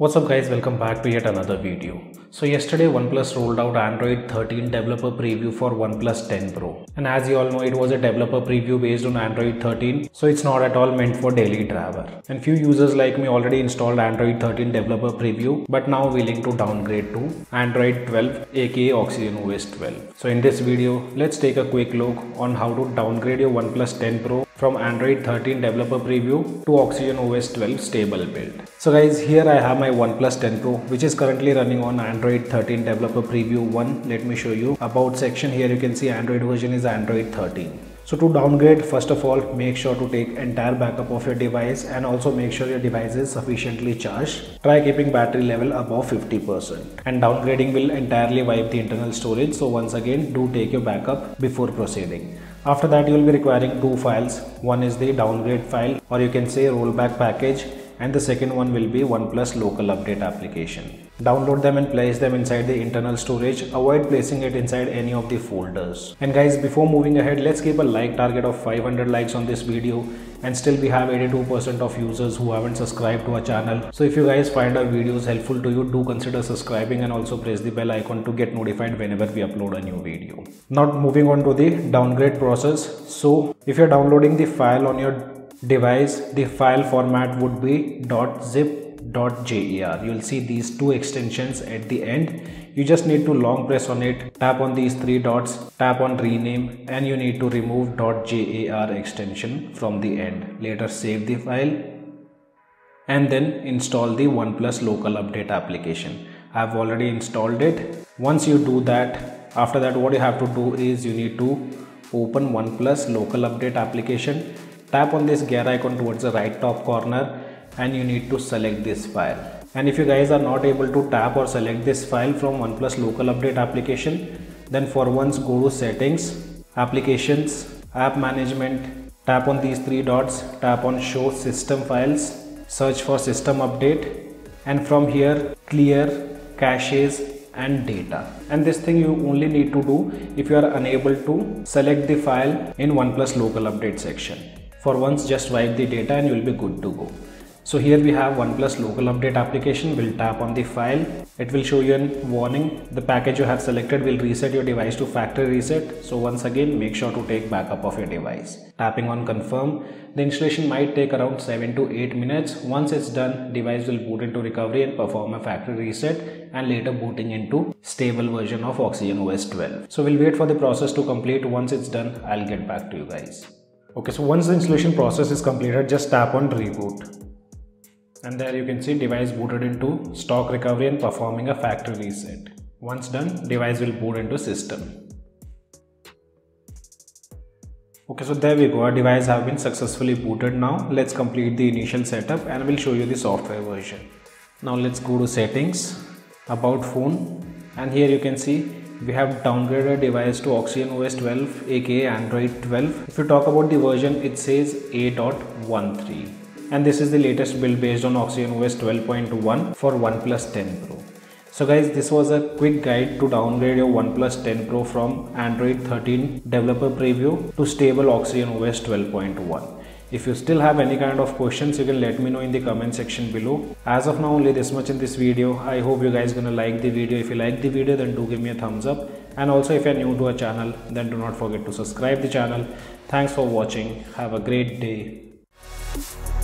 What's up guys, welcome back to yet another video. So yesterday OnePlus rolled out Android 13 developer preview for OnePlus 10 Pro. And as you all know it was a developer preview based on Android 13 so it's not at all meant for daily driver And few users like me already installed Android 13 developer preview but now willing to downgrade to Android 12 aka Oxygen OS 12. So in this video let's take a quick look on how to downgrade your OnePlus 10 Pro from Android 13 developer preview to Oxygen OS 12 stable build. So guys here I have my OnePlus 10 Pro which is currently running on Android 13 developer preview 1. Let me show you about section here you can see Android version is Android 13. So to downgrade first of all make sure to take entire backup of your device and also make sure your device is sufficiently charged. Try keeping battery level above 50% and downgrading will entirely wipe the internal storage so once again do take your backup before proceeding. After that you will be requiring two files. One is the downgrade file or you can say rollback package and the second one will be OnePlus local update application. Download them and place them inside the internal storage. Avoid placing it inside any of the folders. And guys before moving ahead let's keep a like target of 500 likes on this video and still we have 82% of users who haven't subscribed to our channel. So if you guys find our videos helpful to you do consider subscribing and also press the bell icon to get notified whenever we upload a new video. Now moving on to the downgrade process. So if you're downloading the file on your device the file format would be .zip.jar you'll see these two extensions at the end. You just need to long press on it tap on these three dots tap on rename and you need to remove .jar extension from the end. Later save the file and then install the OnePlus local update application. I've already installed it. Once you do that after that what you have to do is you need to open OnePlus local update application. Tap on this gear icon towards the right top corner and you need to select this file. And if you guys are not able to tap or select this file from OnePlus local update application then for once go to settings applications app management tap on these three dots tap on show system files search for system update and from here clear caches and data. And this thing you only need to do if you are unable to select the file in OnePlus local update section. For once just wipe the data and you will be good to go. So here we have OnePlus local update application. We'll tap on the file. It will show you a warning. The package you have selected will reset your device to factory reset. So once again, make sure to take backup of your device. Tapping on confirm. The installation might take around 7 to 8 minutes. Once it's done, device will boot into recovery and perform a factory reset and later booting into stable version of Oxygen OS 12. So we'll wait for the process to complete. Once it's done, I'll get back to you guys. Okay, so once the installation process is completed, just tap on reboot. And there you can see device booted into stock recovery and performing a factory reset. Once done, device will boot into system. Okay, so there we go. Our device have been successfully booted now. Let's complete the initial setup and we'll show you the software version. Now let's go to settings, about phone and here you can see we have downgraded device to Oxygen OS 12 aka Android 12. If you talk about the version it says A.13 and this is the latest build based on Oxygen OS 12.1 for OnePlus 10 Pro. So guys this was a quick guide to downgrade your OnePlus 10 Pro from Android 13 developer preview to stable Oxygen OS 12.1. If you still have any kind of questions, you can let me know in the comment section below. As of now, only this much in this video. I hope you guys gonna like the video. If you like the video, then do give me a thumbs up. And also if you're new to our channel, then do not forget to subscribe the channel. Thanks for watching. Have a great day.